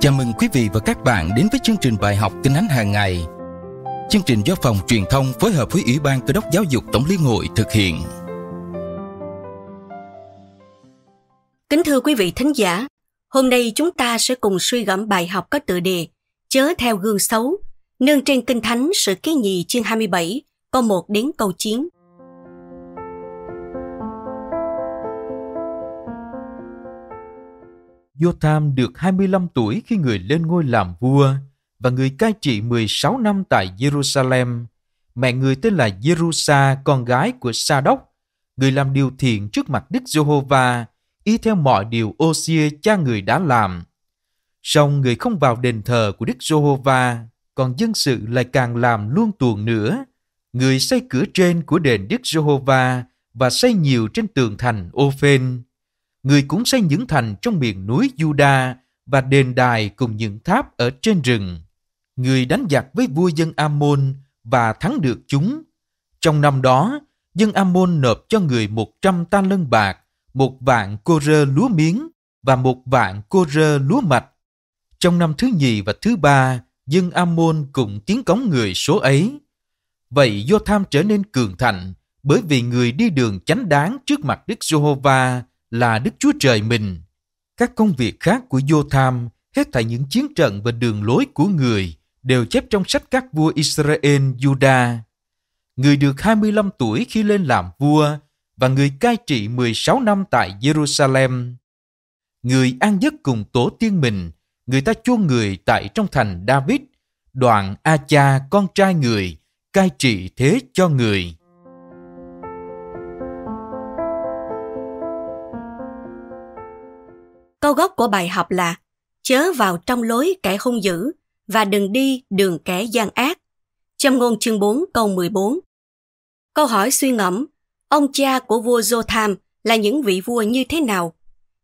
Chào mừng quý vị và các bạn đến với chương trình bài học Kinh Thánh hàng ngày. Chương trình do phòng truyền thông phối hợp với Ủy ban Cơ đốc Giáo dục Tổng Liên hội thực hiện. Kính thưa quý vị thính giả, hôm nay chúng ta sẽ cùng suy gẫm bài học có tựa đề Chớ theo gương xấu, nương trên Kinh Thánh sự ký nhì chương 27, câu 1 đến câu 9. Jotham được 25 tuổi khi người lên ngôi làm vua và người cai trị 16 năm tại Jerusalem. Mẹ người tên là Jerusa, con gái của Sa Đốc, người làm điều thiện trước mặt Đức Giê-hô-va, y theo mọi điều Ô-xia cha người đã làm. Song người không vào đền thờ của Đức Giê-hô-va, còn dân sự lại càng làm luôn tuồng nữa. Người xây cửa trên của đền Đức Giê-hô-va và xây nhiều trên tường thành Ô-phên người cũng xây những thành trong miền núi Juda và đền đài cùng những tháp ở trên rừng. Người đánh giặc với vua dân Ammon và thắng được chúng. Trong năm đó, dân Ammon nộp cho người một trăm lân bạc, một vạn cô rơ lúa miếng và một vạn cô rơ lúa mạch. Trong năm thứ nhì và thứ ba, dân Ammon cũng tiến cống người số ấy. Vậy Jotham trở nên cường thạnh bởi vì người đi đường chánh đáng trước mặt Đức Giê-hô-va là Đức Chúa Trời mình. Các công việc khác của Jotham, hết thảy những chiến trận và đường lối của người đều chép trong sách các vua Israel Juda. Người được 25 tuổi khi lên làm vua và người cai trị 16 năm tại Jerusalem. Người an giấc cùng tổ tiên mình, người ta chôn người tại trong thành David, đoạn A-cha con trai người, cai trị thế cho người. Câu gốc của bài học là chớ vào trong lối kẻ hung dữ và đừng đi đường kẻ gian ác. Châm ngôn chương 4 câu 14 Câu hỏi suy ngẫm, ông cha của vua Jotham là những vị vua như thế nào?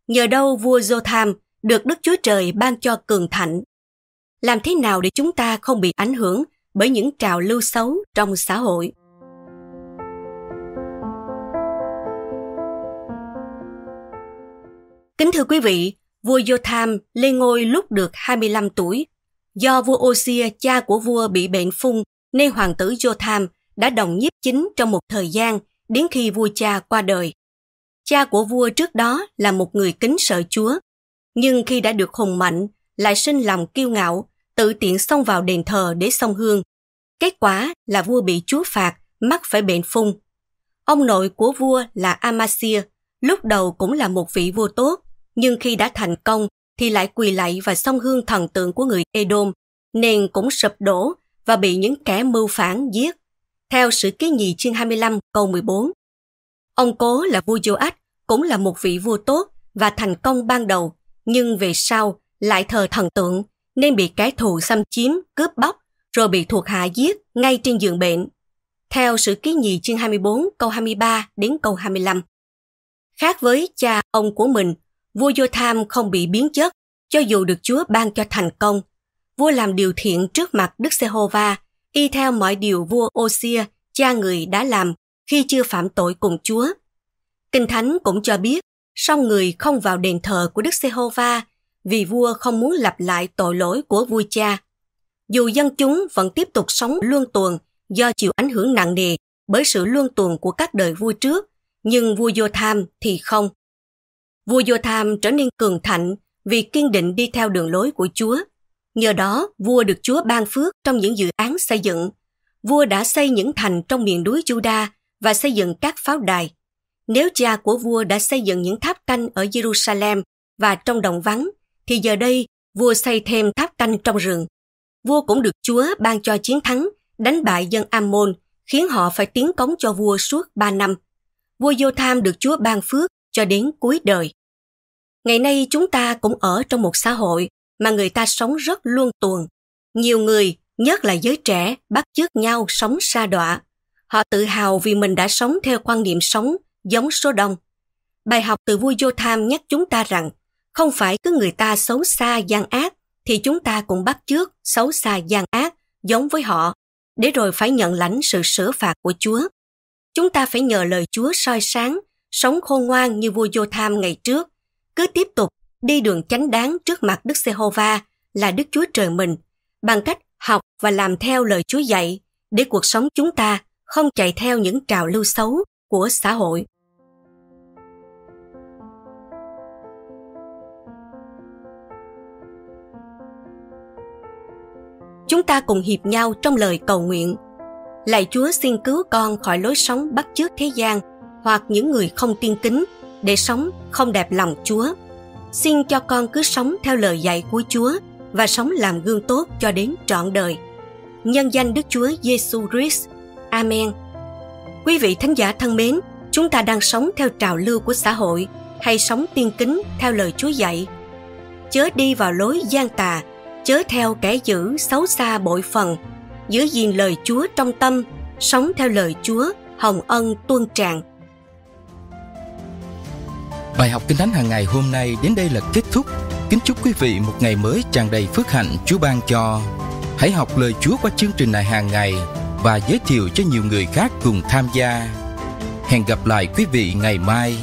Nhờ đâu vua Jotham được Đức Chúa Trời ban cho cường thạnh? Làm thế nào để chúng ta không bị ảnh hưởng bởi những trào lưu xấu trong xã hội? Kính thưa quý vị, vua Jotham lên ngôi lúc được 25 tuổi. Do vua Osia, cha của vua bị bệnh phung, nên hoàng tử Jotham đã đồng nhiếp chính trong một thời gian đến khi vua cha qua đời. Cha của vua trước đó là một người kính sợ Chúa, nhưng khi đã được hùng mạnh, lại sinh lòng kiêu ngạo, tự tiện xông vào đền thờ để xông hương. Kết quả là vua bị Chúa phạt, mắc phải bệnh phung. Ông nội của vua là Amasia, lúc đầu cũng là một vị vua tốt, nhưng khi đã thành công thì lại quỳ lạy và song hương thần tượng của người Edom, nên cũng sụp đổ và bị những kẻ mưu phản giết. Theo sử ký nhì chương 25 câu 14. Ông cố là vua Joach, cũng là một vị vua tốt và thành công ban đầu, nhưng về sau lại thờ thần tượng nên bị kẻ thù xâm chiếm, cướp bóc, rồi bị thuộc hạ giết ngay trên giường bệnh. Theo sử ký nhì chương 24 câu 23 đến câu 25. Khác với cha ông của mình vua Jotham không bị biến chất, cho dù được Chúa ban cho thành công. Vua làm điều thiện trước mặt Đức Giê-hô-va, y theo mọi điều vua Ô-xia, cha người đã làm khi chưa phạm tội cùng Chúa. Kinh Thánh cũng cho biết, song người không vào đền thờ của Đức Giê-hô-va vì vua không muốn lặp lại tội lỗi của vua cha. Dù dân chúng vẫn tiếp tục sống luân tuần do chịu ảnh hưởng nặng nề bởi sự luân tuần của các đời vua trước, nhưng vua Jotham thì không. Vua Jotham trở nên cường thạnh vì kiên định đi theo đường lối của Chúa. Nhờ đó, vua được Chúa ban phước trong những dự án xây dựng. Vua đã xây những thành trong miền núi Juda và xây dựng các pháo đài. Nếu cha của vua đã xây dựng những tháp canh ở Jerusalem và trong đồng vắng, thì giờ đây vua xây thêm tháp canh trong rừng. Vua cũng được Chúa ban cho chiến thắng, đánh bại dân Ammon, khiến họ phải tiến cống cho vua suốt ba năm. Vua Jotham được Chúa ban phước cho đến cuối đời. Ngày nay chúng ta cũng ở trong một xã hội mà người ta sống rất luân tuần. Nhiều người, nhất là giới trẻ, bắt chước nhau sống xa đọa. Họ tự hào vì mình đã sống theo quan niệm sống giống số đông. Bài học từ vua tham nhắc chúng ta rằng không phải cứ người ta xấu xa gian ác thì chúng ta cũng bắt chước xấu xa gian ác giống với họ để rồi phải nhận lãnh sự sửa phạt của Chúa. Chúng ta phải nhờ lời Chúa soi sáng, sống khôn ngoan như vua tham ngày trước cứ tiếp tục đi đường chánh đáng trước mặt Đức Giê-hô-va là Đức Chúa Trời mình, bằng cách học và làm theo lời Chúa dạy để cuộc sống chúng ta không chạy theo những trào lưu xấu của xã hội. Chúng ta cùng hiệp nhau trong lời cầu nguyện. Lạy Chúa xin cứu con khỏi lối sống bắt chước thế gian hoặc những người không tiên kính để sống không đẹp lòng Chúa. Xin cho con cứ sống theo lời dạy của Chúa và sống làm gương tốt cho đến trọn đời. Nhân danh Đức Chúa Giêsu Christ. Amen. Quý vị thánh giả thân mến, chúng ta đang sống theo trào lưu của xã hội hay sống tiên kính theo lời Chúa dạy. Chớ đi vào lối gian tà, chớ theo kẻ dữ xấu xa bội phần, giữ gìn lời Chúa trong tâm, sống theo lời Chúa, hồng ân tuôn tràn. Bài học Kinh Thánh hàng ngày hôm nay đến đây là kết thúc. Kính chúc quý vị một ngày mới tràn đầy phước hạnh Chúa ban cho. Hãy học lời Chúa qua chương trình này hàng ngày và giới thiệu cho nhiều người khác cùng tham gia. Hẹn gặp lại quý vị ngày mai.